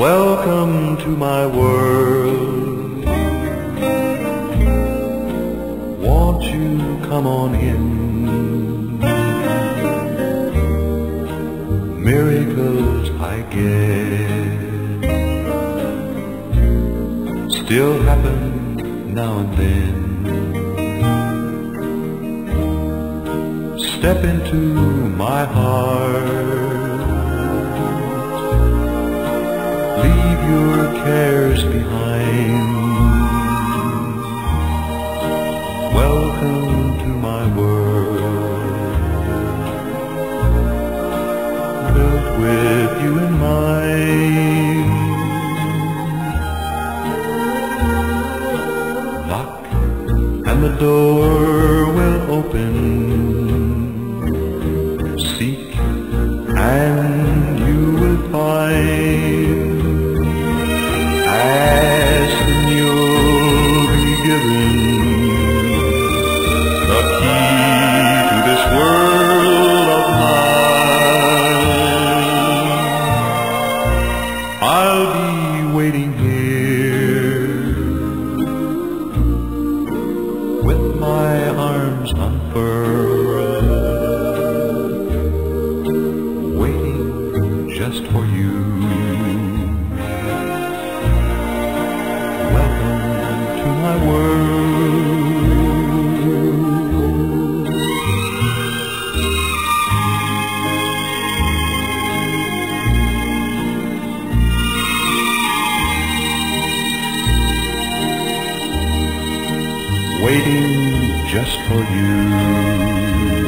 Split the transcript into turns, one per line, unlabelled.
Welcome to my world. Won't you come on in? Miracles I guess still happen now and then. Step into my heart. Your cares behind. Welcome to my world. Built with you in mind. Knock and the door will open. I'll be waiting here with my arms unfurled, waiting just for you. Waiting just for you.